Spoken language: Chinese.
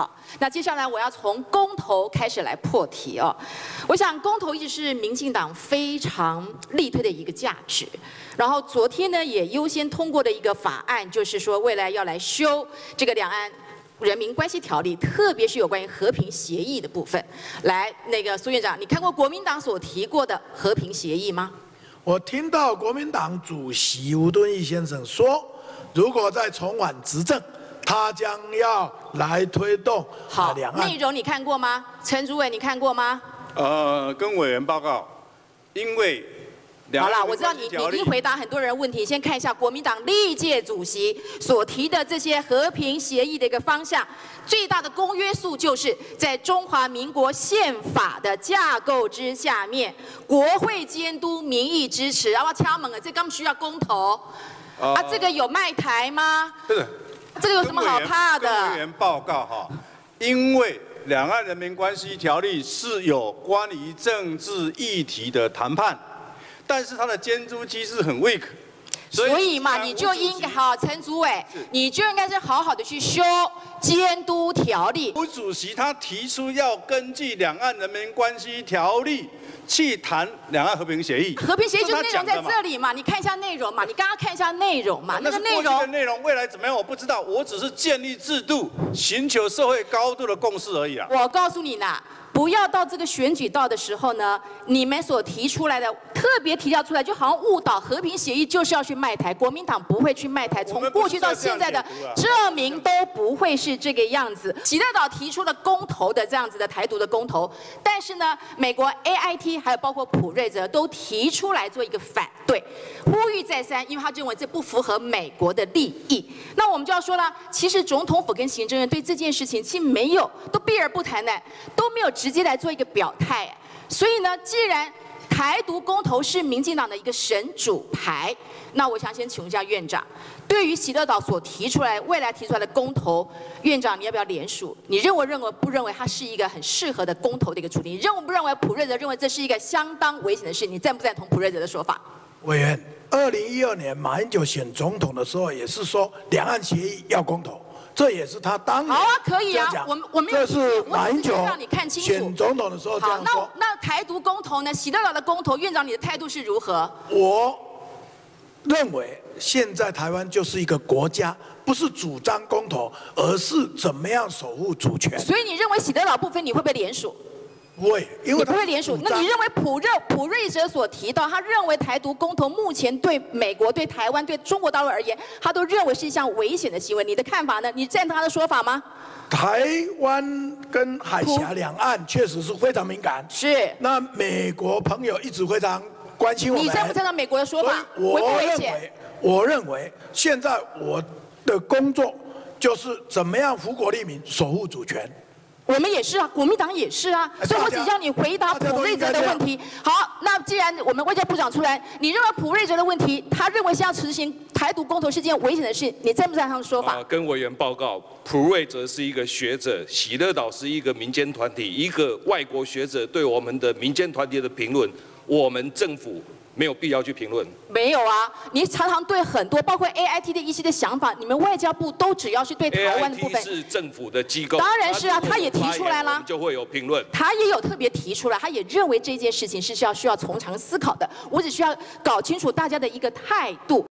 好，那接下来我要从公投开始来破题哦。我想公投一直是民进党非常力推的一个价值。然后昨天呢，也优先通过的一个法案，就是说未来要来修这个两岸人民关系条例，特别是有关于和平协议的部分。来，那个苏院长，你看过国民党所提过的和平协议吗？我听到国民党主席吴敦义先生说，如果再重返执政，他将要来推动好两岸内容，你看过吗？陈主委，你看过吗？呃，跟委员报告，因为好了，我知道你你已经回答很多人问题，先看一下国民党历届主席所提的这些和平协议的一个方向，最大的公约数就是在中华民国宪法的架构之下面，国会监督、民意支持，然后敲门啊，这根本需要公投呃啊，这个有卖台吗？不是这个有什么好怕跟委的？员报告哈，因为两岸人民关系条例是有关于政治议题的谈判，但是它的监督机制很 weak，所以嘛，既然你就应该好，陈主委，你就应该是好好的去修监督条例。吴主席他提出要根据两岸人民关系条例去谈两岸和平协议，和平协议就是内容在这里嘛，你看一下内容嘛，你刚刚看一下内容嘛，那个内容。内容未来怎么样我不知道，我只是建立制度，寻求社会高度的共识而已啊。我告诉你呐，不要到这个选举到的时候呢，你们所提出来的特别提交出来，就好像误导和平协议就是要去卖台，国民党不会去卖台，从过去到现在的证明都不会是这个样子。喜乐岛提出了公投的这样子的台独的公投，但是呢，美国 AIT 还有包括普瑞泽都提出来做一个反对，呼吁再三，因为他认为这不符合美国的利益。那我们就要说了，其实总统府跟行政院对这件事情其实没有都避而不谈的，都没有直接来做一个表态。所以呢，既然台独公投是民进党的一个神主牌，那我想先请问一下院长，对于喜乐岛所提出来未来提出来的公投，院长你要不要联署？你认为认为不认为它是一个很适合的公投的一个处理？你认不认为普瑞泽认为这是一个相当危险的事？你赞不赞同普瑞泽的说法？委员，二零一二年马英九选总统的时候，也是说两岸协议要公投，这也是他当年好啊，可以啊我们我没有这是意见我只马英九是让你看清楚选总统的时候这好，那。那台独公投呢？喜乐岛的公投，院长你的态度是如何？我认为现在台湾就是一个国家，不是主张公投，而是怎么样守护主权。所以你认为喜乐岛部分你会不会联署？不会，因为你不会联署，那你认为普热普瑞哲所提到，他认为台独公投目前对美国、对台湾、对中国大陆而言，他都认为是一项危险的行为，你的看法呢？你赞同他的说法吗？台湾跟海峡两岸确实是非常敏感。是。那美国朋友一直非常关心我们。你赞不赞同美国的说法？危不我危险？认为，我认为现在我的工作就是怎么样福国利民，守护主权。我们也是啊，国民党也是啊，哎所以我只大家要你回答普瑞哲都应该这样的问题。好，那既然我们外交部长出来，你认为普瑞泽的问题，他认为是要执行台独公投是件危险的事，你赞不赞成他的说法？啊，跟委员报告，普瑞泽是一个学者，喜乐岛是一个民间团体，一个外国学者对我们的民间团体的评论，我们政府没有必要去评论。没有啊，你常常对很多包括 AIT 的一些的想法，你们外交部都只要是对台湾的部分，是政府的机构，当然是啊他也提出来了就会有评论。他也有特别提出来，他也认为这件事情是需要需要从长思考的。我只需要搞清楚大家的一个态度。